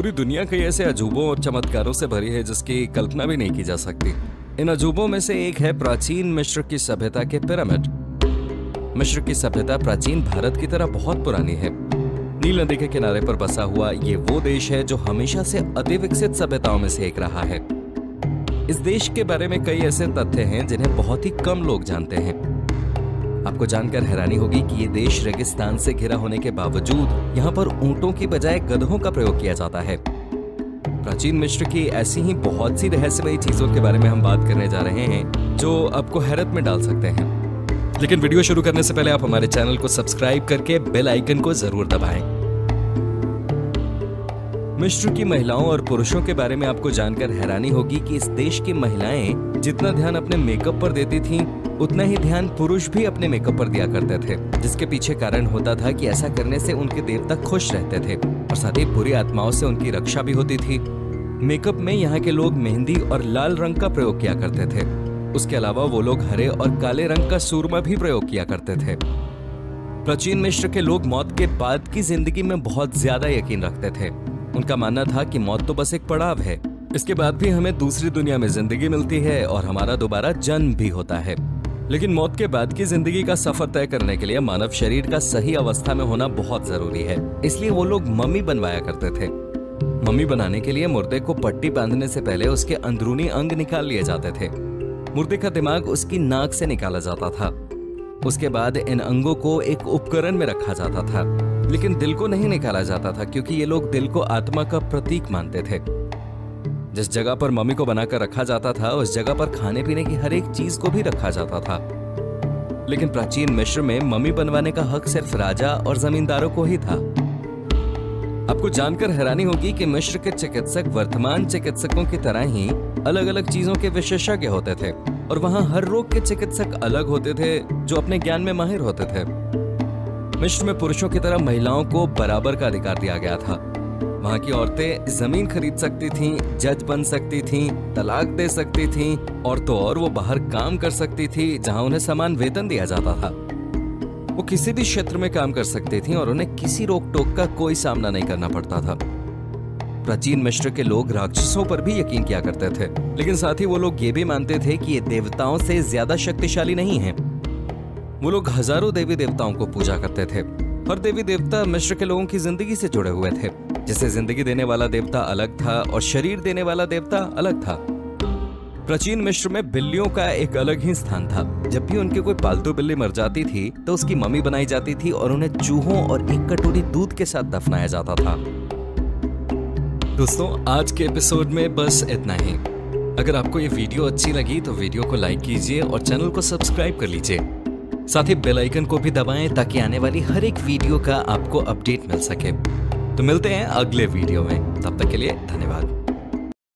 पूरी दुनिया कई ऐसे अजूबों और चमत्कारों से भरी है जिसकी कल्पना भी नहीं की जा सकती। इन अजूबों में से एक है प्राचीन मिश्र की सभ्यता के पिरामिड। मिश्र की सभ्यता प्राचीन भारत की तरह बहुत पुरानी है। नील नदी के किनारे पर बसा हुआ ये वो देश है जो हमेशा से अति विकसित सभ्यताओं में से एक रहा है। इस देश के बारे में कई ऐसे तथ्य हैं जिन्हें बहुत ही कम लोग जानते हैं। आपको जानकर हैरानी होगी कि ये देश रेगिस्तान से घिरा होने के बावजूद यहाँ पर ऊँटों की बजाय गधों का प्रयोग किया जाता है। प्राचीन मिश्र की ऐसी ही बहुत सी रहस्यमयी चीज़ों के बारे में हम बात करने जा रहे हैं, जो आपको हैरत में डाल सकते हैं। लेकिन वीडियो शुरू करने से पहले आप हमारे चैनल को सब्सक्राइब करके बेल आइकन को ज़रूर दबाएँ। मिश्र की महिलाओं और पुरुषों के बारे में आपको जानकर हैरानी होगी कि इस देश की महिलाएँ जितना ध्यान अपने मेकअप पर देती थीं, उतना ही ध्यान पुरुष भी अपने मेकअप पर दिया करते थे जिसके पीछे कारण होता था कि ऐसा करने से उनके देवता खुश रहते थे और साथ ही बुरी आत्माओं से उनकी रक्षा भी होती थी। मेकअप में यहाँ के लोग मेहंदी और लाल रंग का प्रयोग किया करते थे। उसके अलावा वो लोग हरे और काले रंग का सूरमा भी प्रयोग किया करते थे। प्राचीन मिश्र के लोग मौत के बाद की ज़िंदगी में बहुत ज़्यादा यकीन रखते थे। उनका मानना था कि मौत तो बस एक पड़ाव है। इसके बाद भी हमें दूसरी दुनिया में ज़िंदगी मिलती है और हमारा दोबारा जन्म भी होता है। लेकिन मौत के बाद की ज़िंदगी का सफ़र तय करने के लिए मानव शरीर का सही अवस्था में होना बहुत ज़रूरी है। इसलिए वो लोग मम्मी बनवाया करते थे। मम्मी बनाने के लिए मुर्दे को पट्टी बांधने से पहले उसके अंदरूनी अंग निकाल लिए जाते थे। मुर्दे का दिमाग उसकी नाक से निकाला जाता था। उसके बाद इन अंगों को एक उपकरण में रखा जाता था। लेकिन दिल को नहीं निकाला जाता था क्योंकि ये लोग दिल को आत्मा का प्रतीक मानते थे। जिस जगह पर मम्मी को बनाकर रखा जाता था, उस जगह पर खाने पीने की हर एक चीज़ को भी रखा जाता था। लेकिन प्राचीन मिश्र में मम्मी बनवाने का हक सिर्फ़ राजा और जमींदारों को ही था। आपको जानकर हैरानी होगी कि मिश्र के चिकित्सक वर्तमान चिकित्सकों की तरह ही अलग अलग चीज़ों के विशेषज्ञ होते थे, और वहाँ हर रोग के चिकित्सक अलग होते थे, जो अपने ज्ञान में माहिर होते थे। मिश्र में पुरुषों की तरह महिलाओं को बराबर का अधिकार दिया गया था। वहाँ की औरतें ज़मीन खरीद सकती थीं, जज बन सकती थीं, तलाक दे सकती थीं और तो और वो बाहर काम कर सकती थी जहाँ उन्हें समान वेतन दिया जाता था। वो किसी भी क्षेत्र में काम कर सकती थीं और उन्हें किसी रोक टोक का कोई सामना नहीं करना पड़ता था। प्राचीन मिश्र के लोग राक्षसों पर भी यकीन किया करते थे लेकिन साथ ही वो लोग ये भी मानते थे कि ये देवताओं से ज़्यादा शक्तिशाली नहीं है। वो लोग हज़ारों देवी देवताओं को पूजा करते थे। हर देवी देवता मिश्र के लोगों की ज़िंदगी से जुड़े हुए थे, जिसे ज़िंदगी देने वाला देवता अलग था और शरीर देने वाला देवता अलग था। प्राचीन मिश्र में बिल्लियों का एक अलग ही स्थान था। जब भी उनकी कोई पालतू बिल्ली मर जाती थी तो उसकी मम्मी बनाई जाती थी और उन्हें चूहों और एक कटोरी दूध के साथ दफनाया जाता था। दोस्तों, आज के एपिसोड में बस इतना ही। अगर आपको ये वीडियो अच्छी लगी तो वीडियो को लाइक कीजिए और चैनल को सब्सक्राइब कर लीजिए। साथ ही बेल आइकन को भी दबाएँ ताकि आने वाली हर एक वीडियो का आपको अपडेट मिल सके। तो मिलते हैं अगले वीडियो में। तब तक के लिए धन्यवाद।